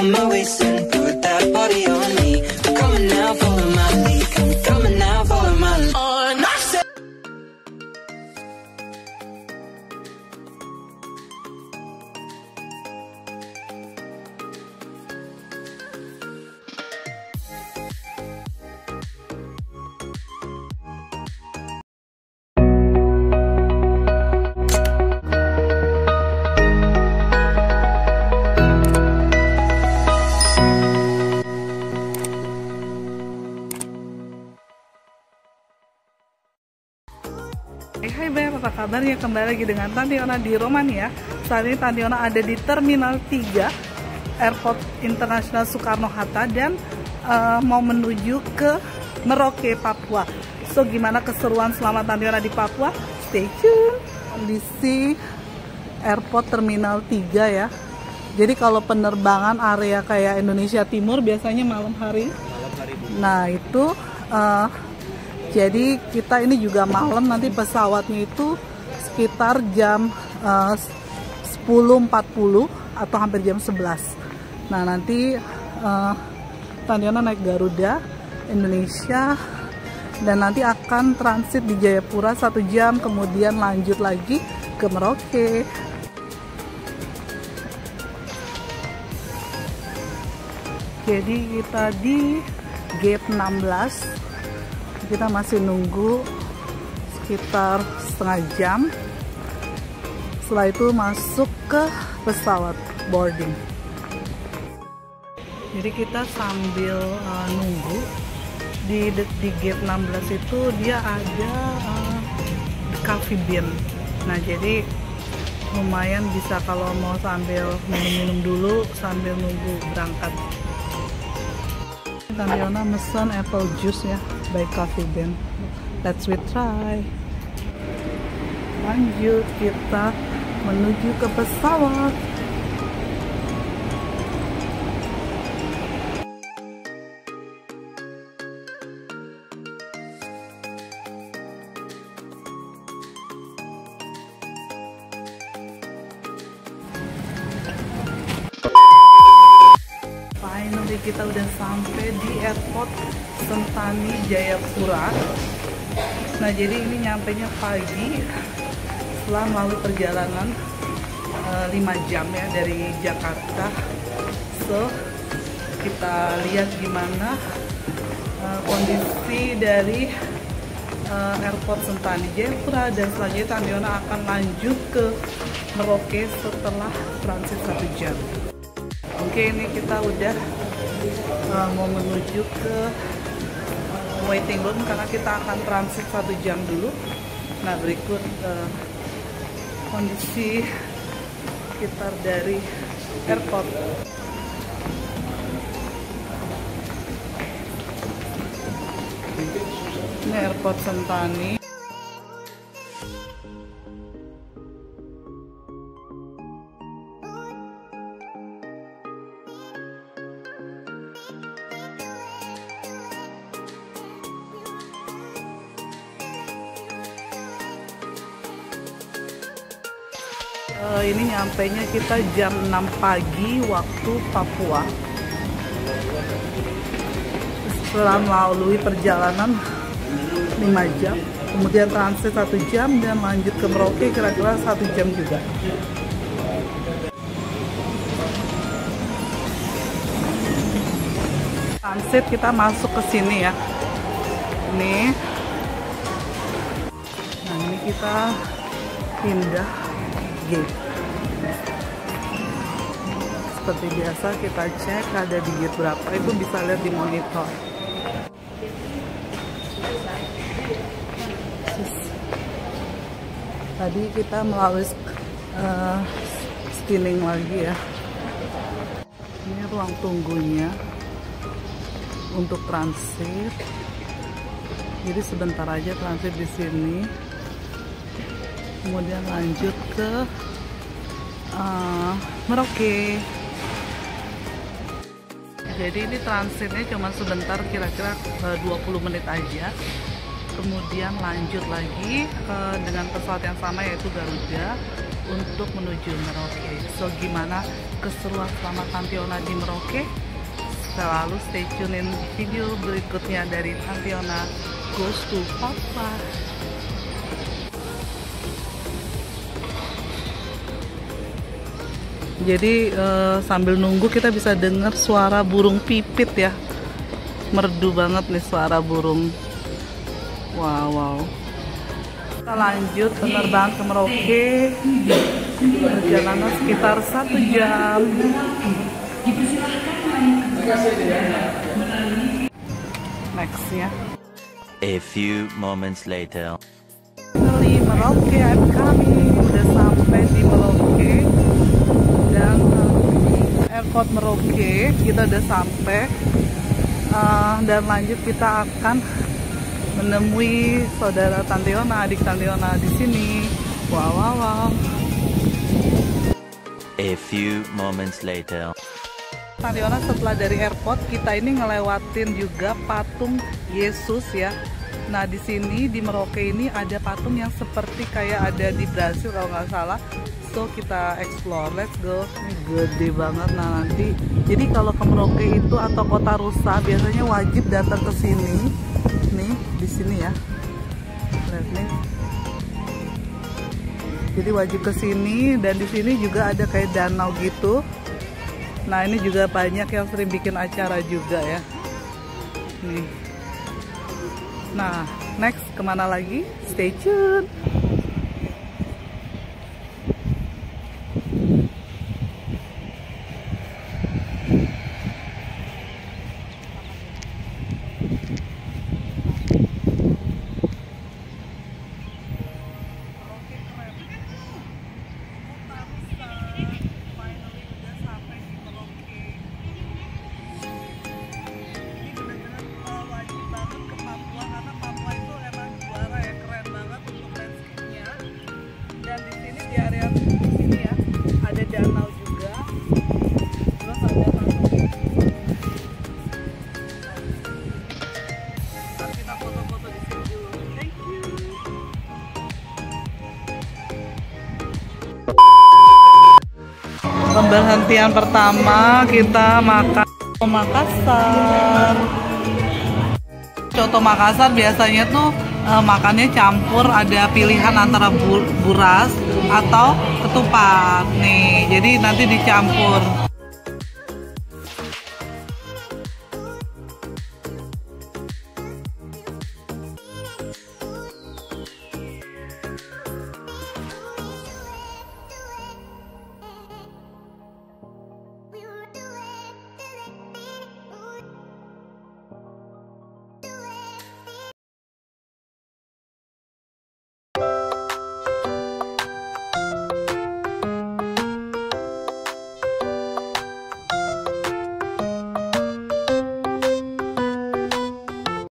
on my waist and Beb, apa kabar ya? Kembali lagi dengan Tantiona di Romania Saat ini Tantiona ada di Terminal 3 Airport Internasional Soekarno-Hatta Dan eh, mau menuju ke Merauke, Papua So gimana keseruan selama Tantiona di Papua? Stay tune Kondisi Airport Terminal 3 ya Jadi kalau penerbangan area kayak Indonesia Timur biasanya malam hari Nah itu eh, jadi kita ini juga malam nanti pesawatnya itu sekitar jam eh, 10.40 atau hampir jam 11. Nah nanti eh, Tandiana naik Garuda Indonesia dan nanti akan transit di Jayapura satu jam kemudian lanjut lagi ke Merauke. Jadi kita di gate 16 kita masih nunggu sekitar setengah jam setelah itu masuk ke pesawat boarding jadi kita sambil uh, nunggu di, di gate 16 itu dia ada uh, coffee bean nah jadi lumayan bisa kalau mau sambil minum-minum dulu sambil nunggu berangkat Tandiona mesen apple juice ya by Coffee Bean. Let's we try. Lanjut kita menuju ke pesawat. Finally kita udah sampai di airport Sentani Jayapura. Nah jadi ini nyampe nya pagi setelah melalui perjalanan uh, 5 jam ya dari Jakarta. So kita lihat gimana uh, kondisi dari uh, airport Sentani Jayapura dan selanjutnya Tandiona akan lanjut ke Merauke setelah transit satu jam. Oke ini kita udah uh, mau menuju ke waiting room karena kita akan transit satu jam dulu. Nah berikut uh, kondisi sekitar dari airport. Ini airport Sentani. Ini nyampe nya kita jam 6 pagi waktu Papua. Setelah melalui perjalanan 5 jam kemudian transit satu jam dan lanjut ke Merauke kira-kira satu jam juga. Transit kita masuk ke sini ya. Ini. Nah ini kita pindah gate seperti biasa kita cek ada di berapa. Itu bisa lihat di monitor. Tadi kita melalui uh, lagi ya. Ini ruang tunggunya untuk transit. Jadi sebentar aja transit di sini kemudian lanjut ke uh, Merauke jadi ini transitnya cuma sebentar kira-kira uh, 20 menit aja kemudian lanjut lagi uh, dengan pesawat yang sama yaitu Garuda untuk menuju Merauke. So gimana keseruan selama Tantiona di Merauke? Selalu stay tune in video berikutnya dari Tantiona Goes to Papa. Jadi eh, sambil nunggu kita bisa dengar suara burung pipit ya. Merdu banget nih suara burung. Wow, wow. Kita lanjut penerbangan ke Merauke. Perjalanan sekitar satu jam. Next ya. A few moments later. Merauke, I'm coming. Udah sampai di Merauke airport Merauke kita udah sampai Uh, dan lanjut kita akan menemui saudara Tantiona, adik Tantiona di sini. Wow, wow, wow. A few moments later. Tantiona setelah dari airport kita ini ngelewatin juga patung Yesus ya. Nah di sini di Merauke ini ada patung yang seperti kayak ada di Brasil kalau nggak salah. So kita explore, let's go. Ini gede banget. Nah nanti, jadi kalau ke Merauke itu atau kota rusa biasanya wajib datang ke sini. Nih di sini ya. Lihat nih. Jadi wajib ke sini dan di sini juga ada kayak danau gitu. Nah ini juga banyak yang sering bikin acara juga ya. Nih. Nah next ke mana lagi? Stay tune. Pemberhentian pertama kita makan Soto Makassar. Coto Makassar biasanya tuh eh, makannya campur ada pilihan antara bu- buras atau ketupat. Nih jadi nanti dicampur